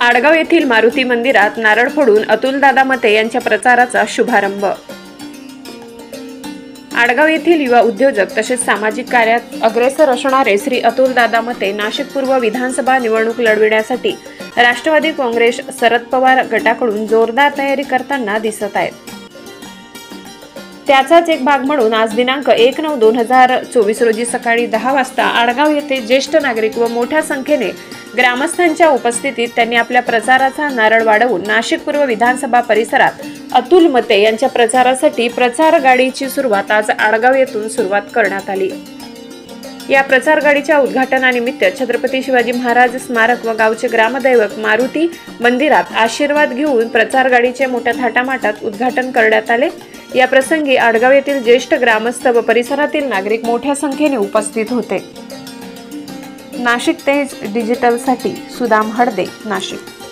आडगाव येथील मारुती मंदिरात नारळ फोडून अतुलदादा मते यांच्या प्रचाराचा शुभारंभ. आडगाव येथील युवा उद्योजक तसेच सामाजिक कार्यात अग्रेसर असणारे श्री अतुलदादा मते नाशिक पूर्व विधानसभा निवडणूक लढविण्यासाठी राष्ट्रवादी काँग्रेस शरद पवार गटाकडून जोरदार तयारी करताना दिसत आहेत. त्याचाच एक भाग म्हणून आज दिनांक एक नऊ दोन हजार चोवीस रोजी सकाळी दहा वाजता आडगाव येथे ज्येष्ठ नागरिक व मोठ्या संख्येने ग्रामस्थांच्या उपस्थितीत त्यांनी आपल्या प्रचाराचा नारळ वाढवून नाशिक पूर्व विधानसभा परिसरात अतुल मते यांच्या प्रचारासाठी प्रचार गाडीची सुरुवात आज आडगाव येथून सुरुवात करण्यात आली. या प्रचार गाडीच्या उद्घाटनानिमित्त छत्रपती शिवाजी महाराज स्मारक व गावचे ग्रामदैवक मारुती मंदिरात आशीर्वाद घेऊन प्रचार गाडीचे मोठ्या थाटामाटात उद्घाटन करण्यात आले. या प्रसंगी आडगाव येथील ज्येष्ठ ग्रामस्थ व परिसरातील नागरिक मोठ्या संख्येने उपस्थित होते. नाशिक तेज डिजिटलसाठी सुदाम हडदे नाशिक.